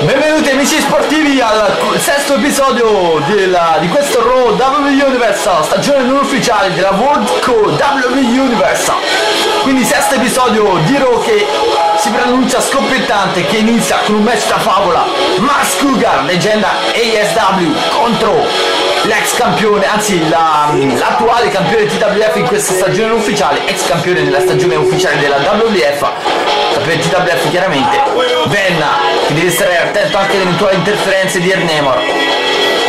Benvenuti amici sportivi al sesto episodio della- di questo Raw WWE Universal, stagione non ufficiale della World Co WWE Universal. Quindi sesto episodio di Raw che si pronuncia scoppiettante che inizia con un match da favola. Max Cougar, leggenda ASW contro l'ex campione, anzi la- l'attuale campione TWF in questa stagione non ufficiale, ex campione nella stagione ufficiale della WWF, campione TWF chiaramente, Che deve stare attento anche alle eventuali interferenze di Ernemor.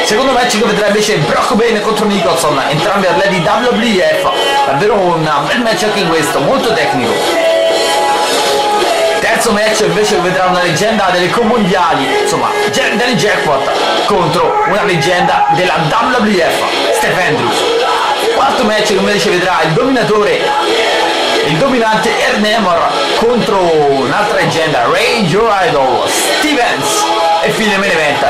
Secondo match che vedrà invece Brock Bane contro Nicholson, entrambi atleti WWF, davvero un bel match anche questo, molto tecnico. Terzo match invece vedrà una leggenda delle co-mondiali, insomma, Danny Jackpot contro una leggenda della WWF, Steph Andrews. Quarto match che invece vedrà il dominatore, il dominante Ernemor contro un'altra leggenda, Joe Idol, Stevens e fine main event.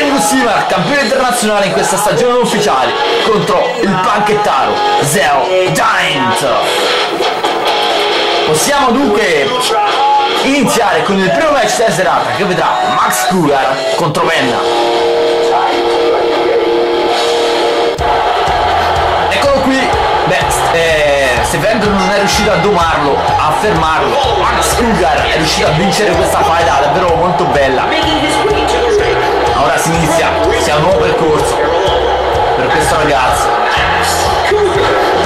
Andrew Simar, campione internazionale in questa stagione ufficiale, contro il panchettaro, Zell Dint. Possiamo dunque iniziare con il primo match della serata che vedrà Max Cougar contro Venna. Eh, Stevendo non è riuscito a domarlo, a fermarlo. Max Cougar è riuscito a vincere questa fight davvero molto bella. Ora si inizia, si ha un nuovo percorso per questo ragazzo.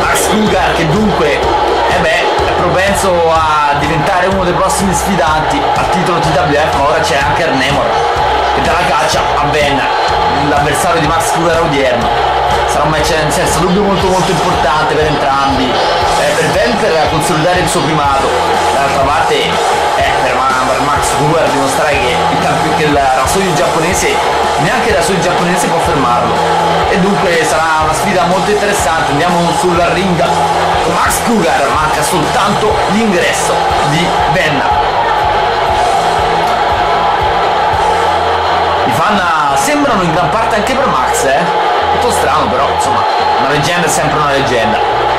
Max Cougar che dunque eh beh, è propenso a diventare uno dei prossimi sfidanti al titolo TWF, ma ora c'è anche Ernemor che dà la caccia a Ben, l'avversario di Max Cougar odierno. Sarà un match senza dubbio molto molto importante per entrambi, consolidare il suo primato, dall'altra parte eh, per, Ma- per Max Cougar dimostrare che il, che il rasoio giapponese, neanche il rasoio giapponese può fermarlo. E dunque sarà una sfida molto interessante, andiamo sul ring. Max Cougar manca soltanto l'ingresso di Ben. I fan sembrano in gran parte anche per Max, eh? Molto strano però, insomma, una leggenda è sempre una leggenda.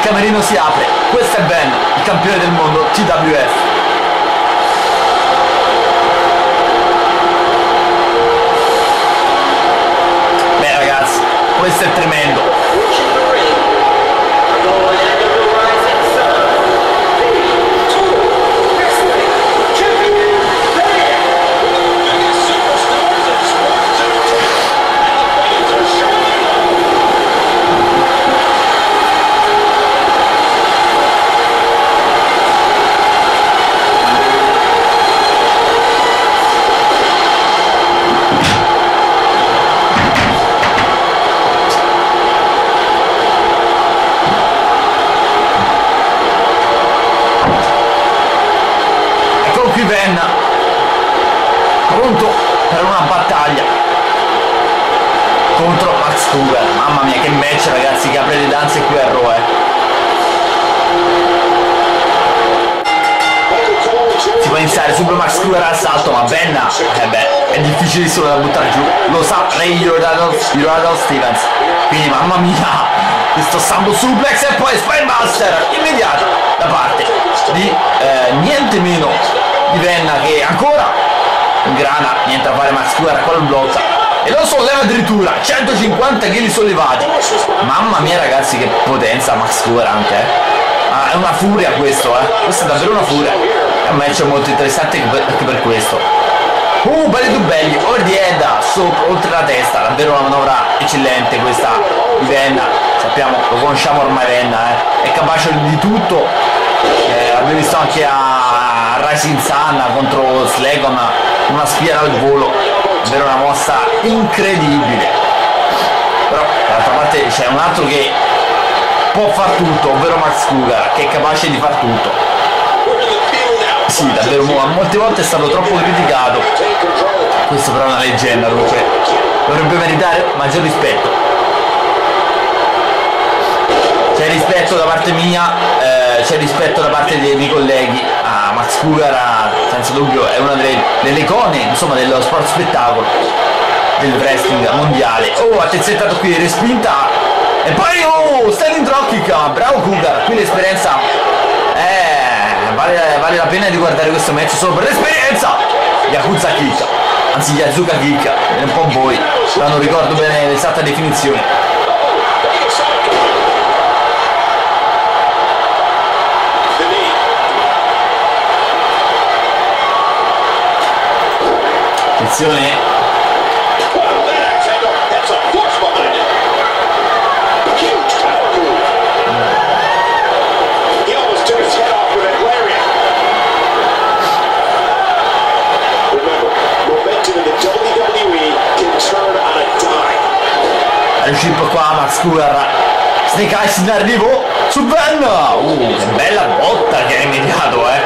Del camerino si apre, questo è Ben, il campione del mondo TWF. Beh ragazzi, questo è tremendo. Pronto per una battaglia contro Max Cougar. Mamma mia che match ragazzi che apre le danze qui a Raw eh. Si può iniziare subito Max Cougar al salto ma Ben, eh beh, è difficilissimo da buttare giù. Lo sa Ray Jordan Stevens. Quindi mamma mia, questo Sambo Suplex e poi Spinebuster immediato da parte di eh, niente meno di Venna che ancora ingrana, niente a fare Max Cougar con il blocca e lo solleva addirittura 150 kg sollevati. Mamma mia ragazzi che potenza Max anche eh. Ah, è una furia questo eh. Questo è davvero una furia. È un match molto interessante anche per, questo. Uh, belli tu belli, head, sopra, oltre la testa, davvero una manovra eccellente questa di Venna, sappiamo, lo conosciamo ormai Venna, eh. è capace di tutto, eh, abbiamo visto anche a Rising Sun contro Slegon, una spira al volo, davvero una mossa incredibile, però dall'altra parte c'è un altro che può far tutto, ovvero Max Cougar, che è capace di far tutto. Sì, davvero, mo- molte volte è stato troppo criticato. Questo però è una leggenda, dunque dovrebbe meritare maggior rispetto. C'è rispetto da parte mia, eh, c'è rispetto da parte dei miei colleghi. Ah, Max Cougar, ah, senza dubbio, è una delle, delle icone, insomma, dello sport spettacolo, del wrestling mondiale. Oh, attenzione qui, respinta E poi, oh, standing drop kick, bravo Cougar, qui l'esperienza, eh, vale, vale, la pena di guardare questo match solo per l'esperienza. Yakuza kick, anzi Yazuka kick, è un po' voi, ma non ricordo bene l'esatta definizione. Attenzione Chip qua, Max Cougar Snake Eyes in arrivo su Ben. Uh, bella botta che ha immediato eh.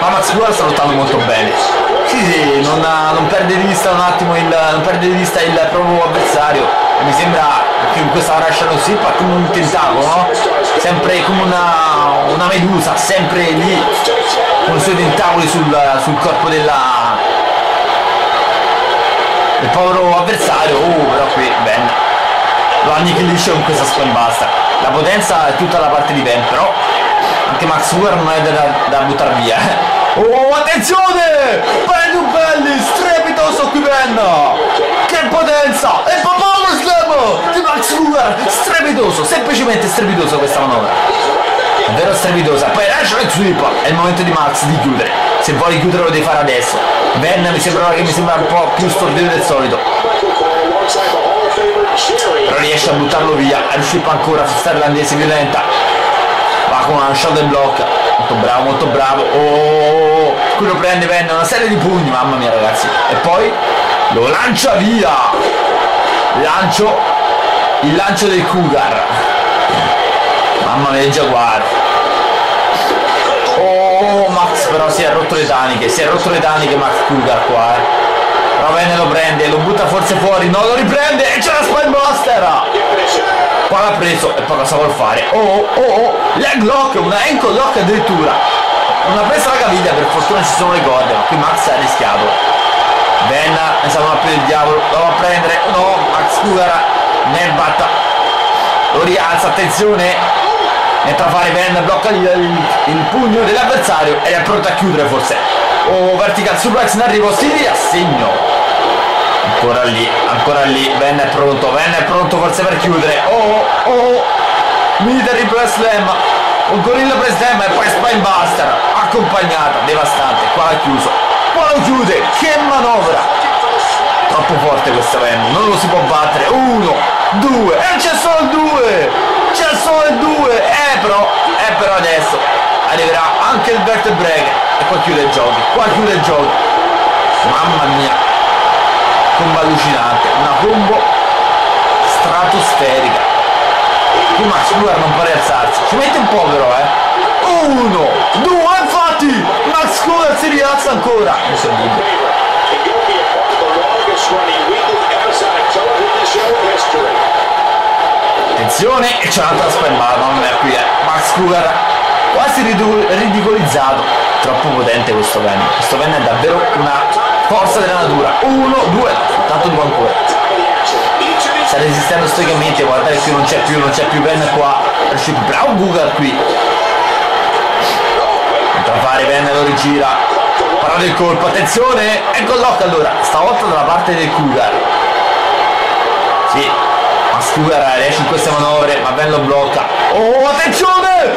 Ma Max Cougar sta lottando molto bene sì sì non, non, perde di vista un attimo il, non perde di vista il proprio avversario. Mi sembra che in questa Russian è come un tentacolo no? sempre come una, una medusa sempre lì con i suoi tentacoli sul, sul corpo della del povero avversario. Oh però qui Ben lo annichilisce con questa spambuster la potenza è tutta la parte di Ben però anche Max Weir non è da, da buttare via oh attenzione! Prendi un belli strepitoso qui Ben. Che potenza! E papà lo slam di Max Weir strepitoso semplicemente strepitoso questa manovra. Davvero strepitosa. Poi lascia il sweep. È il momento di Max di chiudere. Se vuoi chiudere lo devi fare adesso. Ben mi sembra che mi sembra un po' più stordito del solito. Però riesce a buttarlo via. Riuscito ancora a sta irlandese violenta. Va con una shot and block molto bravo molto bravo. Oh, lo prende prende una serie di pugni mamma mia ragazzi. E poi lo lancia via. Lancio il lancio del Cougar. Mamma mia il Jaguar. Oh Max però si è rotto le taniche si è rotto le taniche Max Cougar qua eh. Ravene lo prende, lo butta forse fuori, no, lo riprende e c'è la Spine Blaster! Qua l'ha preso e poi cosa vuol fare? Oh, oh, oh, leg lock, una ankle lock addirittura. Non ha preso la caviglia, per fortuna ci sono le corde, ma qui Max ha rischiato. Ben, ne sa più del diavolo, lo va a prendere, no, Max Cougar nel batta. Lo rialza, attenzione, entra a fare Ben, blocca il, il, il pugno dell'avversario ed è pronto a chiudere forse Oh, vertical suplex in arrivo, si a segno. Ancora lì, ancora lì, Ben è pronto, Ben è pronto forse per chiudere. Oh, oh, military press slam, un gorilla press slam e poi spinebuster, accompagnata, devastante, qua l'ha chiuso. Qua lo chiude, che manovra! Troppo forte questa Ben, non lo si può battere. Uno, due, e c'è solo il due! C'è solo il due! Eh però, eh però adesso arriverà anche il vertebrae e qua chiude il gioco qua chiude il gioco mamma mia combo allucinante una combo stratosferica. Qui Max Luger non può rialzarsi ci mette un po' però eh. Uno due infatti Max Luger si rialza ancora. Incredibile attenzione e c'è un'altra spellata mamma mia qui è Max Luger quasi ridicolizzato. Troppo potente questo Ven questo Ven è davvero una forza della natura. Uno, due, tanto due ancora. Sta resistendo stoicamente guardate qui non c'è più non c'è più Ven qua. Bravo Gugar qui. Entra a fare Ven lo rigira. Parla del colpo attenzione ecco l'occhio allora. Stavolta dalla parte del Cougar. Sì ma Cougar riesce in queste manovre ma Ben lo blocca. Oh attenzione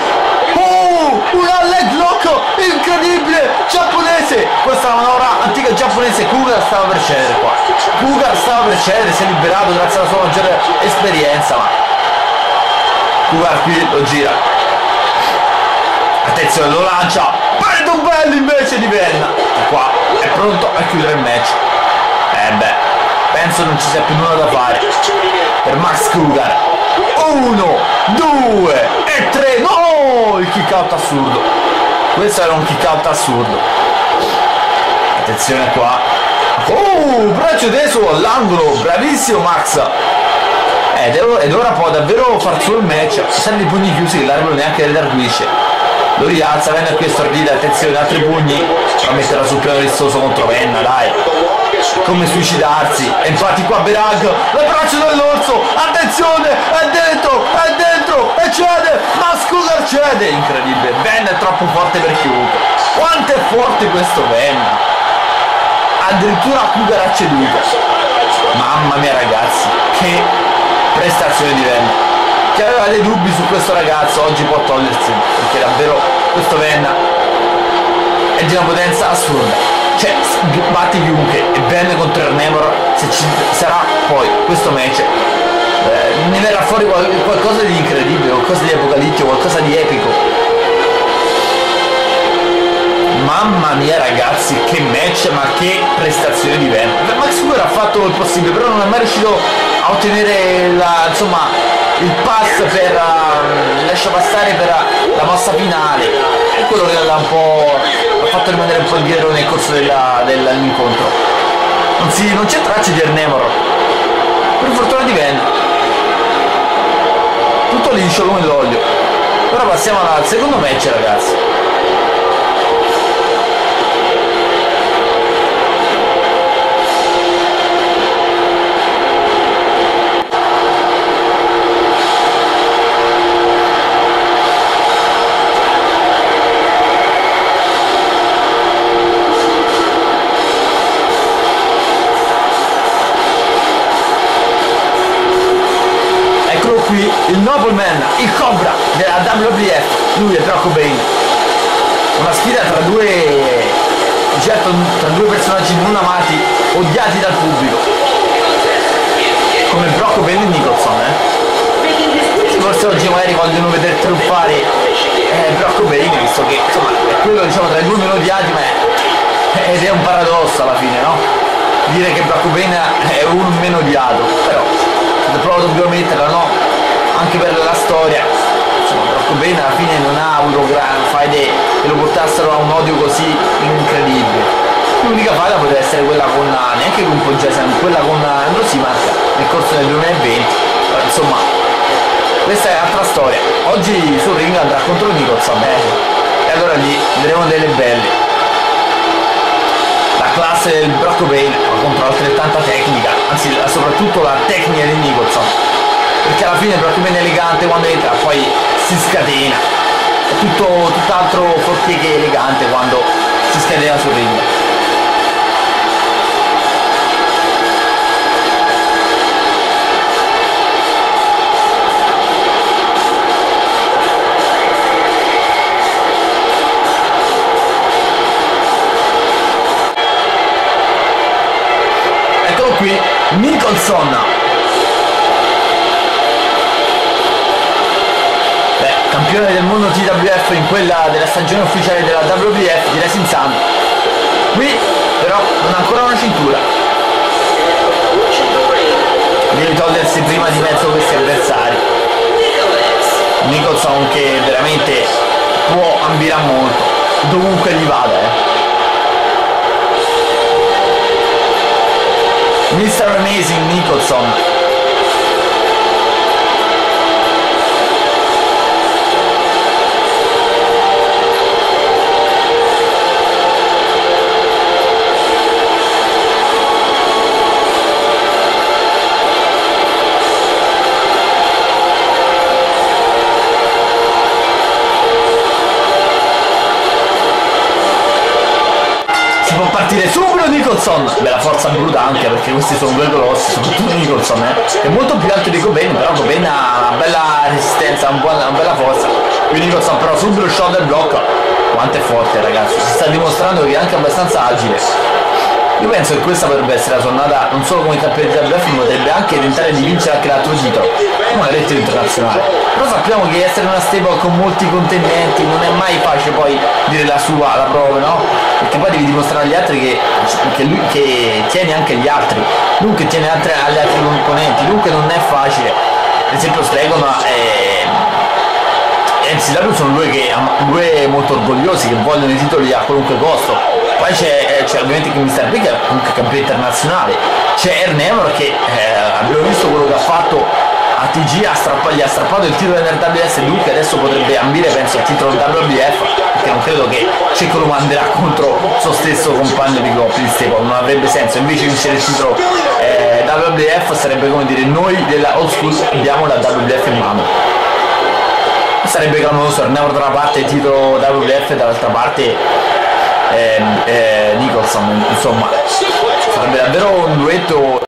una leg lock incredibile giapponese. Questa manovra antica giapponese. Cougar stava per cedere qua. Cougar stava per cedere si è liberato grazie alla sua maggiore esperienza ma Cougar qui lo gira. Attenzione lo lancia. Bello invece di Venna. E qua è pronto a chiudere il match. Eh beh penso non ci sia più nulla da fare. Per Max Cougar. Uno due e tre. No il kick out assurdo questo era un kick out assurdo. Attenzione qua. Oh braccio teso all'angolo bravissimo Max. Ed, ed ora può davvero far suo il match. Serve i pugni chiusi che l'arbitro neanche redarguisce. Lo rialza Venna qui stordita attenzione altri pugni. A metterla sul piano ristoso contro Venna dai. Come suicidarsi. E infatti qua Berag l'abbraccio dell'orso. Attenzione è dentro è dentro e cede ma scusa cede incredibile. Venna è troppo forte per chiunque. Quanto è forte questo Venna addirittura Cougar ha ceduto. Mamma mia ragazzi che prestazione di Venna chi aveva dei dubbi su questo ragazzo oggi può togliersi perché davvero questo Venna è di una potenza assurda. Cioè batti chiunque e Ben contro Nemor se ci sarà poi questo match ne verrà fuori qualcosa di incredibile qualcosa di apocalittico qualcosa di epico. Mamma mia ragazzi che match ma che prestazione di Ben Max Fuller ha fatto il possibile però non è mai riuscito a ottenere la, insomma il pass per uh, lascia passare per la mossa finale. È quello che l'ha un po' ha fatto rimanere un po' indietro nel corso dell'incontro. Non, non c'è traccia di Ernemor per fortuna di Ven liscio come l'olio ora passiamo al secondo match ragazzi il Nobleman, il Cobra della WBF, lui è Brock Cobain. Una sfida tra due, certo, tra due personaggi non amati, odiati dal pubblico. Come Brock Cobain e Nicholson, eh? Forse oggi magari vogliono vedere truffare eh, Brock Cobain, visto che insomma è quello diciamo tra i due meno odiati, ma è, ed è un paradosso alla fine, no? Dire che Brock Cobain è uno meno odiato, però proprio dobbiamo metterla, no? Anche per la storia. Insomma Rocco Bene alla fine non ha avuto gran faide che lo portassero a un odio così incredibile. L'unica faida poteva essere quella con neanche con Poggiasano quella con Androsi Marca nel corso del 2020 però, insomma questa è altra storia. Oggi sul ring andrà contro Nicholson eh? e allora lì vedremo delle belle. La classe del Brock Bane contro altrettanta tecnica anzi soprattutto la tecnica di Nicholson perché alla fine è proprio ben elegante quando entra poi si scatena. È tutto tutt'altro forte che elegante quando si scatena sul ring. Eccolo qui Nicholson campione del mondo TWF in quella della stagione ufficiale della WBF di Racing Sun. Qui però non ha ancora una cintura. Deve togliersi prima di mezzo questi avversari. Nicholson che veramente può ambire a molto, dovunque gli vada. Eh. Mr. Amazing Nicholson Nicholson bella forza bruta anche perché questi sono due grossi soprattutto Nicholson eh, è molto più alto di Cobain però Cobain ha una bella resistenza una, buona, una bella forza. Qui Nicholson però subito il shoulder block quanto è forte ragazzi. Si sta dimostrando che è anche abbastanza agile io penso che questa potrebbe essere la tornata non solo come campione di WF ma potrebbe anche tentare di vincere anche l'altro titolo. Non è retto internazionale. Però sappiamo che essere una stable con molti contendenti non è mai facile poi dire la sua la prova no? perché poi devi dimostrare agli altri che, che lui che tiene anche gli altri. Dunque tiene altre, agli altri componenti. Dunque non è facile. Ad esempio Stregon è NCW sono due, che, due molto orgogliosi che vogliono i titoli a qualunque costo poi c'è, c'è ovviamente Mr. Big che è comunque campione internazionale c'è Ernevor che eh, abbiamo visto quello che ha fatto a TG ha strappato, gli ha strappato il titolo dell'RWS dunque adesso potrebbe ambire penso al titolo WBF perché non credo che Cecco lo manderà contro suo stesso compagno di coppia di Stefano non avrebbe senso invece vincere il titolo eh, WBF sarebbe come dire noi della old school abbiamo la WBF in mano sarebbe clamoroso andiamo da una parte titolo WBF dall'altra parte eh, eh, Nicholson insomma sarebbe davvero un duetto